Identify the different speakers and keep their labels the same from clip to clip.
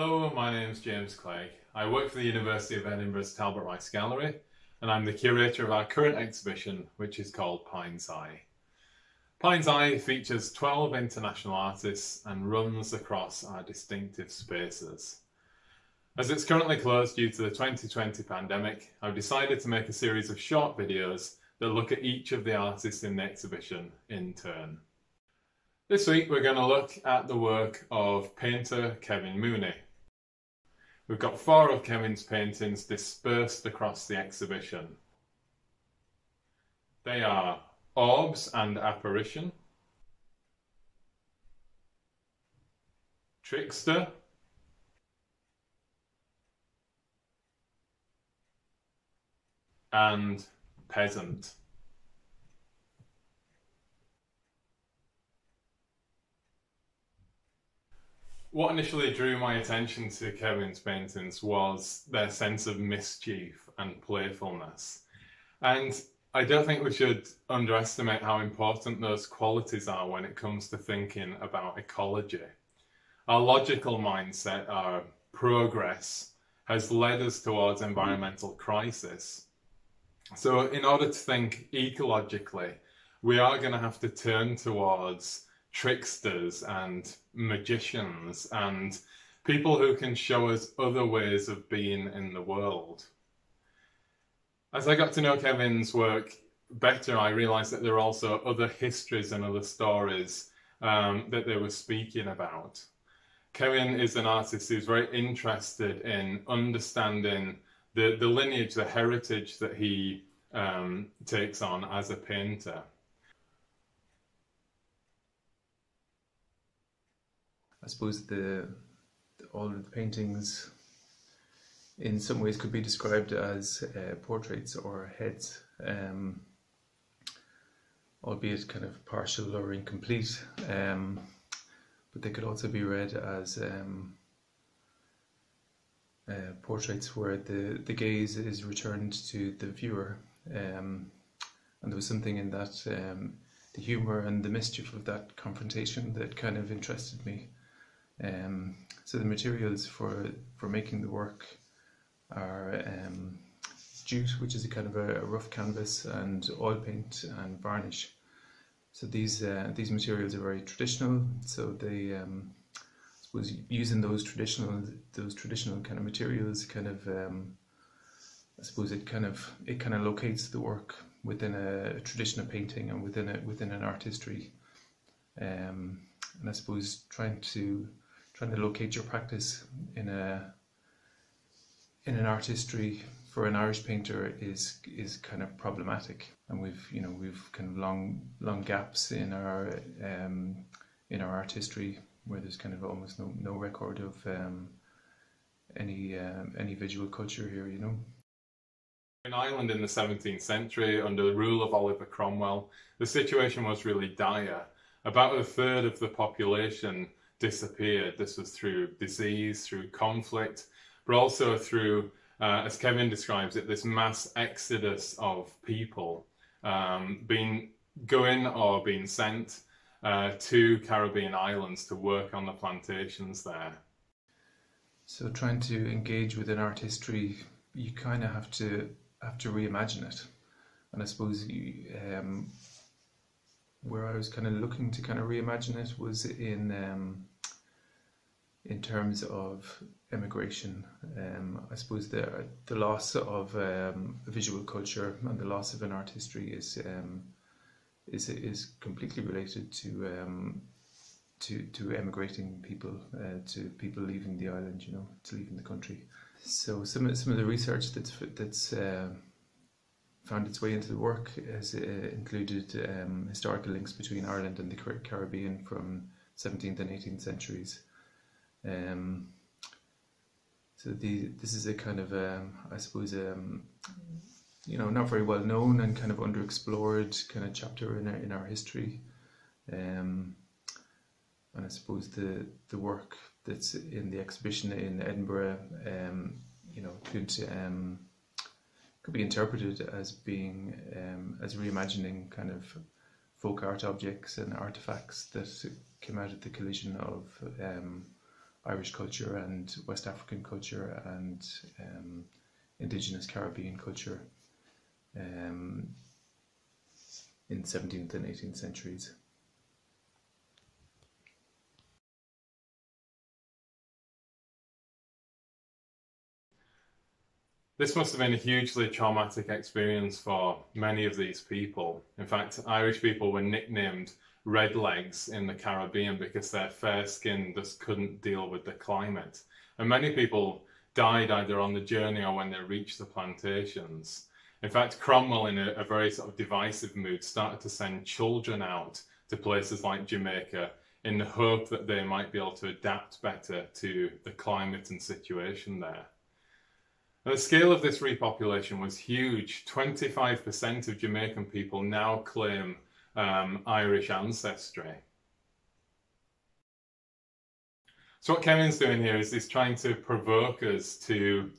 Speaker 1: Hello, my name is James Clegg. I work for the University of Edinburgh's Talbot Rice Gallery and I'm the curator of our current exhibition which is called Pine's Eye. Pine's Eye features 12 international artists and runs across our distinctive spaces. As it's currently closed due to the 2020 pandemic, I've decided to make a series of short videos that look at each of the artists in the exhibition in turn. This week we're going to look at the work of painter Kevin Mooney. We've got four of Kevin's paintings dispersed across the exhibition. They are Orbs and Apparition, Trickster, and Peasant. What initially drew my attention to Kevin's paintings was their sense of mischief and playfulness. And I don't think we should underestimate how important those qualities are when it comes to thinking about ecology. Our logical mindset, our progress, has led us towards environmental crisis. So, in order to think ecologically, we are going to have to turn towards tricksters and magicians and people who can show us other ways of being in the world. As I got to know Kevin's work better, I realized that there are also other histories and other stories um, that they were speaking about. Kevin is an artist who's very interested in understanding the, the lineage, the heritage that he um, takes on as a painter.
Speaker 2: I suppose the, all of the paintings in some ways could be described as uh, portraits or heads, um, albeit kind of partial or incomplete. Um, but they could also be read as um, uh, portraits where the, the gaze is returned to the viewer. Um, and there was something in that, um, the humour and the mischief of that confrontation that kind of interested me. Um, so the materials for, for making the work are um, jute, which is a kind of a, a, rough canvas, and oil paint and varnish. So these uh, these materials are very traditional. So they, um, I suppose, using those traditional those traditional kind of materials, kind of, um, I suppose it kind of it kind of locates the work within a, a tradition of painting and within a within an art history. Um, and I suppose trying to trying to locate your practice in a in an art history for an Irish painter is is kind of problematic, and we've you know we've kind of long long gaps in our um, in our art history where there's kind of almost no no record of um, any um, any visual culture here, you know.
Speaker 1: In Ireland in the 17th century, under the rule of Oliver Cromwell, the situation was really dire. About a third of the population disappeared. This was through disease, through conflict, but also through, uh, as Kevin describes it, this mass exodus of people um, being going or being sent uh, to Caribbean islands to work on the plantations there.
Speaker 2: So, trying to engage with an art history, you kind of have to have to reimagine it, and I suppose you, um, where I was kind of looking to kind of reimagine it was in um, in terms of immigration. Um, I suppose the the loss of um, visual culture and the loss of an art history is um, is is completely related to um, to to emigrating people, uh, to people leaving the island, you know, to leaving the country. So some some of the research that's that's uh, found its way into the work has uh, included um, historical links between Ireland and the Caribbean from 17th and 18th centuries. Um, so the, this is a kind of, um, I suppose, um, you know, not very well known and kind of underexplored kind of chapter in our, in our history. Um, and I suppose the the work that's in the exhibition in Edinburgh, um, you know, could could be interpreted as being um, as reimagining kind of folk art objects and artifacts that came out of the collision of um, Irish culture and West African culture and um, indigenous Caribbean culture um, in 17th and 18th centuries.
Speaker 1: This must have been a hugely traumatic experience for many of these people. In fact, Irish people were nicknamed red legs in the Caribbean because their fair skin just couldn't deal with the climate. And many people died either on the journey or when they reached the plantations. In fact, Cromwell, in a, a very sort of divisive mood, started to send children out to places like Jamaica in the hope that they might be able to adapt better to the climate and situation there. The scale of this repopulation was huge. 25% of Jamaican people now claim um, Irish ancestry. So what Kevin's doing here is he's trying to provoke us to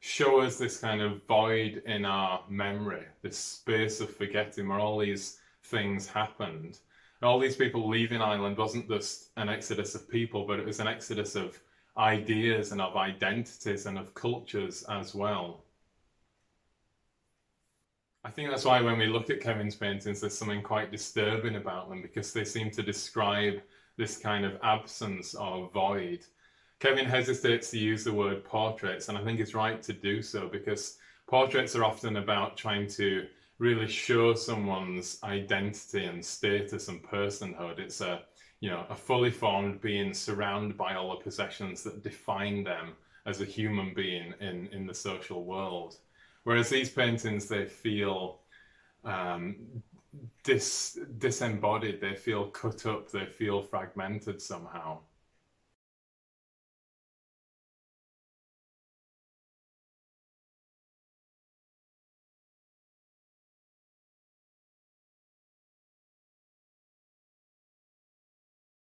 Speaker 1: show us this kind of void in our memory, this space of forgetting where all these things happened. All these people leaving Ireland wasn't just an exodus of people, but it was an exodus of ideas and of identities and of cultures as well. I think that's why when we look at Kevin's paintings, there's something quite disturbing about them because they seem to describe this kind of absence or void. Kevin hesitates to use the word portraits, and I think it's right to do so because portraits are often about trying to really show someone's identity and status and personhood. It's a you know, a fully formed being surrounded by all the possessions that define them as a human being in, in the social world. Whereas these paintings, they feel um, dis, disembodied, they feel cut up, they feel fragmented somehow.